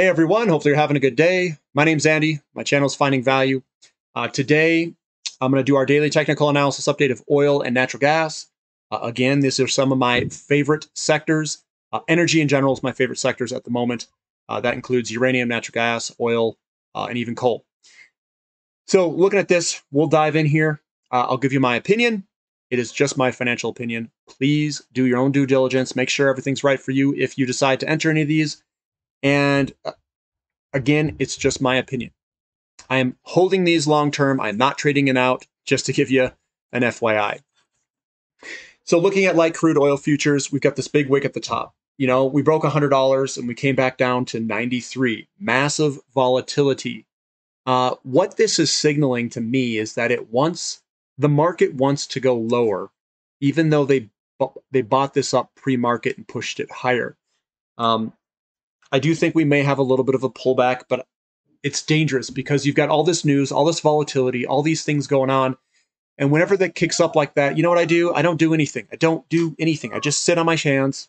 Hey everyone, hopefully you're having a good day. My name's Andy. My channel is Finding Value. Uh, today, I'm going to do our daily technical analysis update of oil and natural gas. Uh, again, these are some of my favorite sectors. Uh, energy in general is my favorite sectors at the moment. Uh, that includes uranium, natural gas, oil, uh, and even coal. So, looking at this, we'll dive in here. Uh, I'll give you my opinion. It is just my financial opinion. Please do your own due diligence. Make sure everything's right for you if you decide to enter any of these. And uh, again, it's just my opinion. I am holding these long term. I'm not trading it out, just to give you an FYI. So, looking at light crude oil futures, we've got this big wick at the top. You know, we broke $100 and we came back down to 93. Massive volatility. Uh, what this is signaling to me is that it wants the market wants to go lower, even though they they bought this up pre-market and pushed it higher. Um, I do think we may have a little bit of a pullback, but it's dangerous because you've got all this news, all this volatility, all these things going on. And whenever that kicks up like that, you know what I do? I don't do anything. I don't do anything. I just sit on my hands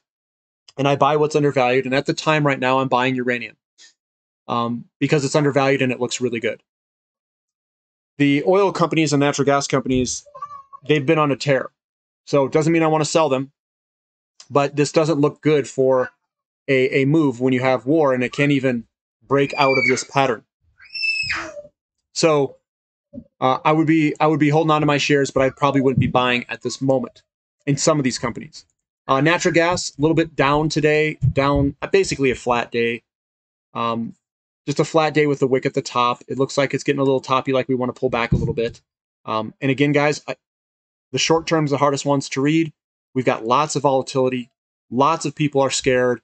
and I buy what's undervalued. And at the time right now, I'm buying uranium um, because it's undervalued and it looks really good. The oil companies and natural gas companies, they've been on a tear. So it doesn't mean I want to sell them, but this doesn't look good for a, a move when you have war and it can't even break out of this pattern. So uh, I would be I would be holding on to my shares, but I probably wouldn't be buying at this moment in some of these companies. Uh, natural gas a little bit down today, down basically a flat day. Um, just a flat day with the wick at the top. It looks like it's getting a little toppy, like we want to pull back a little bit. Um, and again, guys, I, the short term's the hardest ones to read. We've got lots of volatility. Lots of people are scared.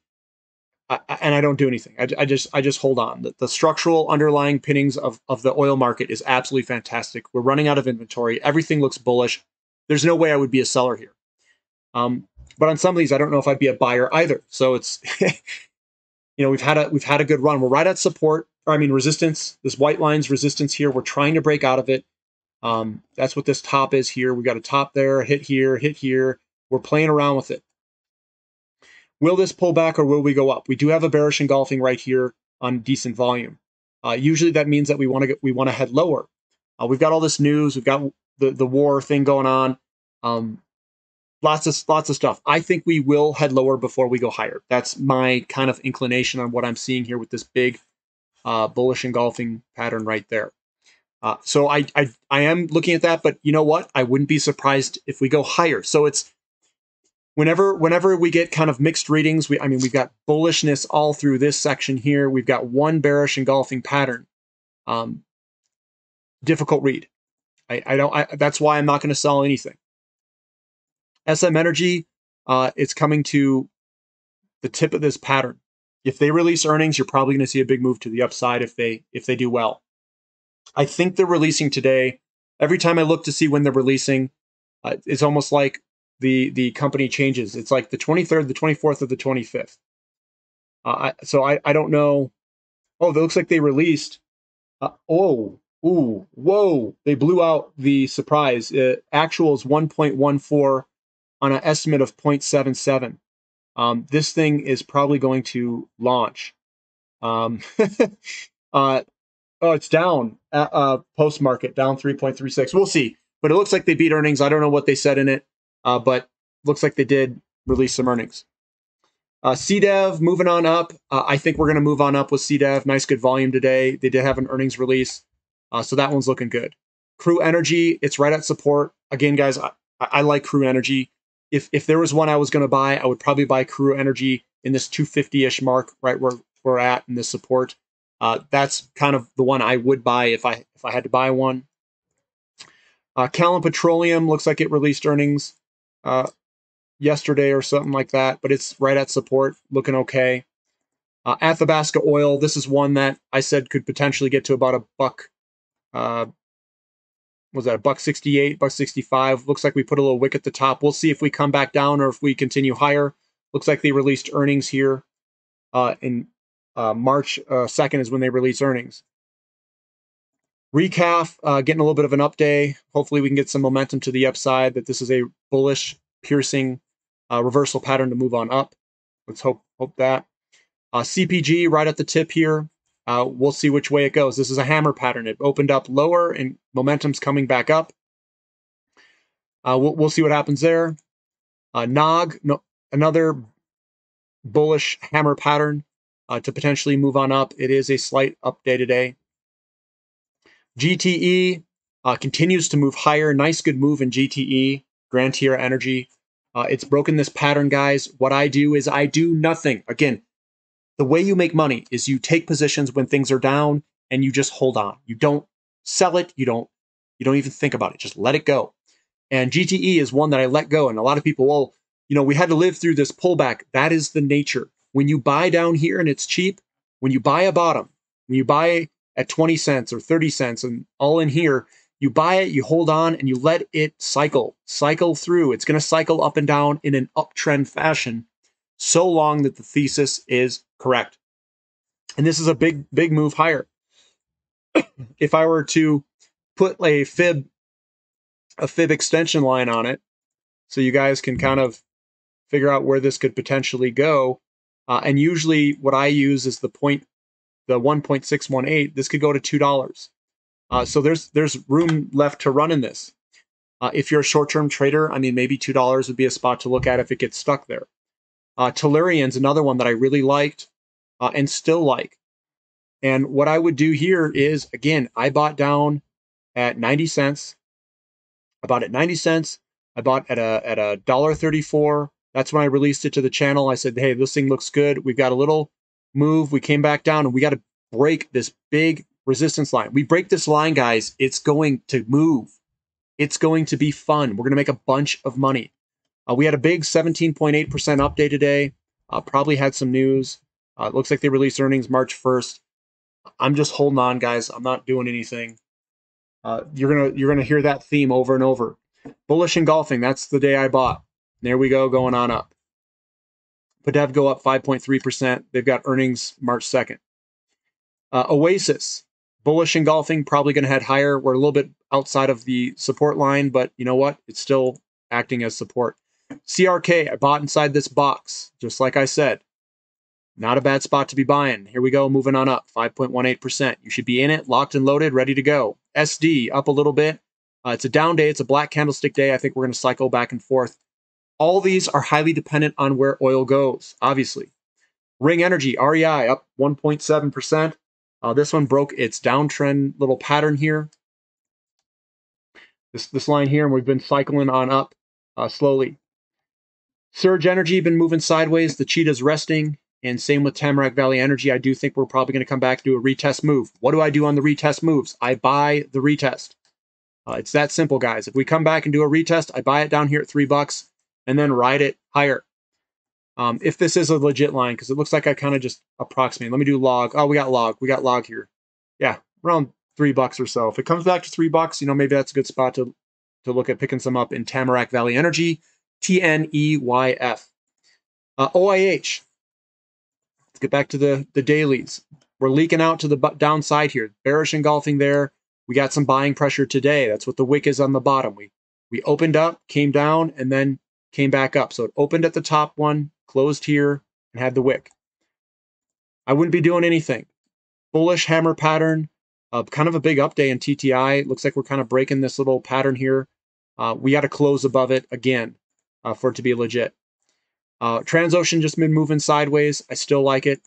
I, and I don't do anything. I, I, just I just hold on. The, the structural underlying pinnings of, of the oil market is absolutely fantastic. We're running out of inventory. Everything looks bullish. There's no way I would be a seller here. Um, but on some of these, I don't know if I'd be a buyer either. So it's you know we've had a we've had a good run. We're right at support. Or I mean resistance. This white line's resistance here. We're trying to break out of it. Um, that's what this top is here. We got a top there, hit here, hit here. We're playing around with it. Will this pull back or will we go up? We do have a bearish engulfing right here on decent volume. Uh, usually that means that we want to get we want to head lower. Uh, we've got all this news. We've got the the war thing going on. Um, lots of lots of stuff. I think we will head lower before we go higher. That's my kind of inclination on what I'm seeing here with this big uh, bullish engulfing pattern right there. Uh, so I, I I am looking at that, but you know what? I wouldn't be surprised if we go higher. So it's whenever whenever we get kind of mixed readings, we I mean we've got bullishness all through this section here. We've got one bearish engulfing pattern. Um, difficult read. I, I don't. I, that's why I'm not going to sell anything. SM Energy, uh, it's coming to the tip of this pattern. If they release earnings, you're probably going to see a big move to the upside if they if they do well. I think they're releasing today. Every time I look to see when they're releasing, uh, it's almost like the the company changes. It's like the 23rd, the 24th, or the 25th. Uh, I, so I, I don't know. Oh, it looks like they released. Uh, oh, ooh, whoa! They blew out the surprise. Uh, actual is 1.14 on an estimate of 0.77. Um, this thing is probably going to launch. Um, uh, oh, it's down. Uh, post market down 3.36. We'll see. But it looks like they beat earnings. I don't know what they said in it uh, but looks like they did release some earnings. Uh, CDEV moving on up. Uh, I think we're going to move on up with CDEV. Nice, good volume today. They did have an earnings release, uh, so that one's looking good. Crew Energy, it's right at support. Again, guys, I, I like Crew Energy. If if there was one I was going to buy, I would probably buy Crew Energy in this 250-ish mark, right where we're at in this support. Uh, that's kind of the one I would buy if I if I had to buy one. Uh, Callon Petroleum looks like it released earnings uh, yesterday or something like that, but it's right at support, looking okay. Uh, Athabasca Oil, this is one that I said could potentially get to about a buck. Uh, was that a buck 68, buck 65? Looks like we put a little wick at the top. We'll see if we come back down or if we continue higher. Looks like they released earnings here uh, in uh, March uh, 2nd is when they release earnings. Recaf uh, getting a little bit of an up day. Hopefully, we can get some momentum to the upside. That this is a bullish, piercing uh, reversal pattern to move on up. Let's hope hope that. Uh, CPG right at the tip here. Uh, we'll see which way it goes. This is a hammer pattern. It opened up lower and momentum's coming back up. Uh, we'll, we'll see what happens there. Uh, Nog, no, another bullish hammer pattern to potentially move on up. It is a slight up day today. GTE uh, continues to move higher. Nice, good move in GTE, Gran Tierra Energy. Uh, it's broken this pattern, guys. What I do is I do nothing. Again, the way you make money is you take positions when things are down and you just hold on. You don't sell it. You don't. You don't even think about it. Just let it go. And GTE is one that I let go. And a lot of people, well, you know, we had to live through this pullback. That is the nature. When you buy down here and it's cheap, when you buy a bottom, when you buy at 20 cents or 30 cents and all in here, you buy it, you hold on, and you let it cycle, cycle through. It's going to cycle up and down in an uptrend fashion so long that the thesis is correct. And this is a big, big move higher. if I were to put a fib, a fib extension line on it, so you guys can kind of figure out where this could potentially go. Uh, and usually, what I use is the point, the 1.618. This could go to two dollars. Uh, so there's there's room left to run in this. Uh, if you're a short-term trader, I mean, maybe two dollars would be a spot to look at if it gets stuck there. Uh, Tellurian's another one that I really liked uh, and still like. And what I would do here is, again, I bought down at 90 cents. I bought at 90 cents. I bought at a at a dollar 34. That's when I released it to the channel. I said, "Hey, this thing looks good. We've got a little move. We came back down, and we got to break this big resistance line. We break this line, guys. It's going to move. It's going to be fun. We're going to make a bunch of money. Uh, we had a big 17.8% update today. Uh, probably had some news. Uh, it looks like they released earnings March 1st. I'm just holding on, guys. I'm not doing anything. Uh, you're gonna you're gonna hear that theme over and over. Bullish engulfing. That's the day I bought. There we go, going on up. Pedevco up 5.3%. They've got earnings March 2nd. Uh, Oasis, bullish engulfing, probably going to head higher. We're a little bit outside of the support line, but you know what? It's still acting as support. CRK, I bought inside this box, just like I said. Not a bad spot to be buying. Here we go, moving on up, 5.18%. You should be in it, locked and loaded, ready to go. SD up a little bit. Uh, it's a down day, it's a black candlestick day. I think we're going to cycle back and forth. All these are highly dependent on where oil goes, obviously. Ring Energy, REI, up 1.7%. Uh, this one broke its downtrend little pattern here. This, this line here, and we've been cycling on up uh, slowly. Surge Energy been moving sideways. The cheetah's resting. And same with Tamarack Valley Energy. I do think we're probably going to come back to a retest move. What do I do on the retest moves? I buy the retest. Uh, it's that simple, guys. If we come back and do a retest, I buy it down here at three bucks and then ride it higher. Um, if this is a legit line, because it looks like I kind of just approximate. Let me do log. Oh, we got log. We got log here. Yeah, around three bucks or so. If it comes back to three bucks, you know, maybe that's a good spot to to look at picking some up in Tamarack Valley Energy. T N E Y F. Uh, OIH. Let's get back to the, the dailies. We're leaking out to the downside here. Bearish engulfing there. We got some buying pressure today. That's what the wick is on the bottom. We we opened up, came down, and then came back up. So it opened at the top one, closed here, and had the wick. I wouldn't be doing anything. Bullish hammer pattern, uh, kind of a big up day in TTI. Looks like we're kind of breaking this little pattern here. Uh, we got to close above it again uh, for it to be legit. Uh, Transocean just been moving sideways. I still like it.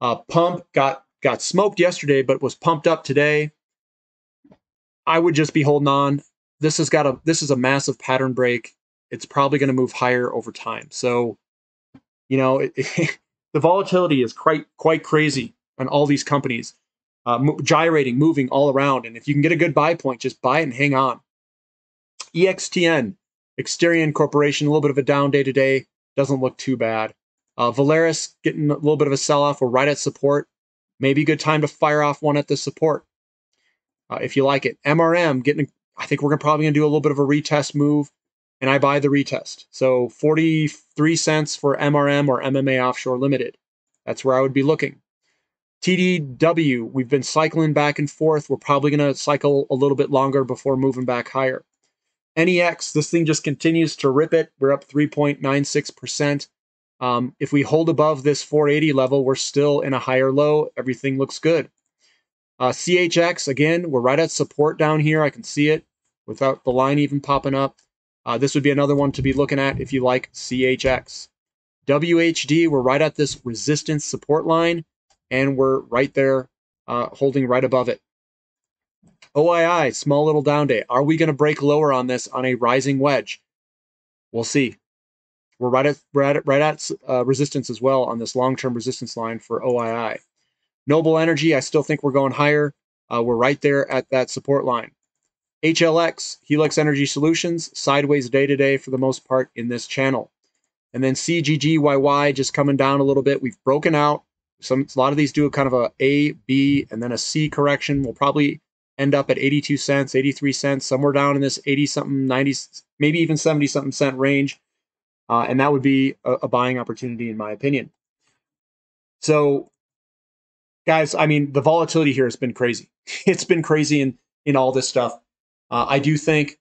Uh, pump got got smoked yesterday, but was pumped up today. I would just be holding on. This has got a this is a massive pattern break. It's probably going to move higher over time. So, you know, it, it, the volatility is quite quite crazy on all these companies, uh, gyrating, moving all around. And if you can get a good buy point, just buy it and hang on. EXTN Exterran Corporation, a little bit of a down day today. Doesn't look too bad. Uh, Valaris getting a little bit of a sell off. We're right at support. Maybe a good time to fire off one at the support uh, if you like it. MRM getting, I think we're gonna, probably going to do a little bit of a retest move, and I buy the retest. So 43 cents for MRM or MMA Offshore Limited. That's where I would be looking. TDW, we've been cycling back and forth. We're probably going to cycle a little bit longer before moving back higher. NEX, this thing just continues to rip it. We're up 3.96%. Um, if we hold above this 480 level, we're still in a higher low. Everything looks good. Uh, CHX, again, we're right at support down here. I can see it without the line even popping up. Uh, this would be another one to be looking at if you like CHX. WHD, we're right at this resistance support line, and we're right there uh, holding right above it. OII, small little down day. Are we going to break lower on this on a rising wedge? We'll see. We're right at, right at, right at uh, resistance as well on this long-term resistance line for OII. Noble Energy, I still think we're going higher. Uh, we're right there at that support line. HLX, Helix Energy Solutions, sideways day to day for the most part in this channel. And then CGGYY just coming down a little bit. We've broken out. Some a lot of these do a kind of a A, B, and then a C correction. We'll probably end up at 82 cents, 83 cents, somewhere down in this 80 something, 90, maybe even 70 something cent range. Uh, and that would be a, a buying opportunity, in my opinion. So, guys, I mean, the volatility here has been crazy. It's been crazy in in all this stuff. Uh, I do think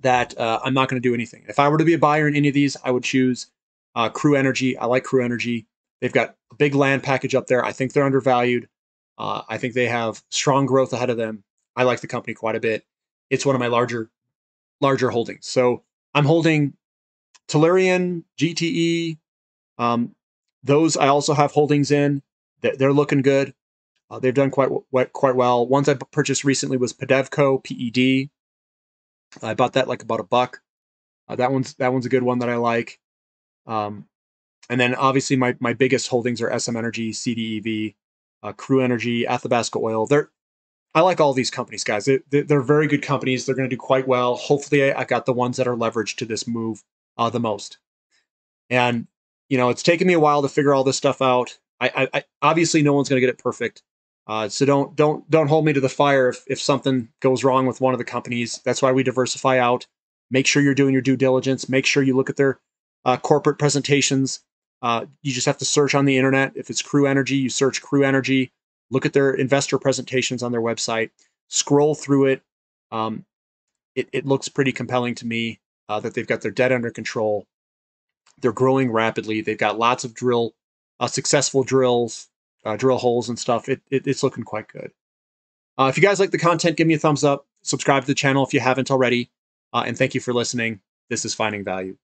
that uh, I'm not going to do anything. If I were to be a buyer in any of these, I would choose uh, Crew Energy. I like Crew Energy. They've got a big land package up there. I think they're undervalued. Uh, I think they have strong growth ahead of them. I like the company quite a bit. It's one of my larger larger holdings. So I'm holding Tellurian, GTE. Um, those I also have holdings in. They're looking good. Uh, they've done quite quite well. Ones I purchased recently was Pedevco PED. I bought that like about a buck. Uh, that one's that one's a good one that I like. Um, and then obviously my my biggest holdings are SM Energy, CDEV, uh, Crew Energy, Athabasca Oil. They're I like all these companies, guys. They, they're very good companies. They're going to do quite well. Hopefully, I got the ones that are leveraged to this move uh, the most. And you know, it's taken me a while to figure all this stuff out. I, I, I obviously no one's going to get it perfect. Uh, so don't don't don't hold me to the fire if if something goes wrong with one of the companies. That's why we diversify out. Make sure you're doing your due diligence. Make sure you look at their uh, corporate presentations. Uh, you just have to search on the internet. If it's Crew Energy, you search Crew Energy. Look at their investor presentations on their website. Scroll through it. Um, it, it looks pretty compelling to me uh, that they've got their debt under control. They're growing rapidly. They've got lots of drill, uh, successful drills, uh, drill holes and stuff. It, it, it's looking quite good. Uh, if you guys like the content, give me a thumbs up. Subscribe to the channel if you haven't already. Uh, and thank you for listening. This is Finding Value.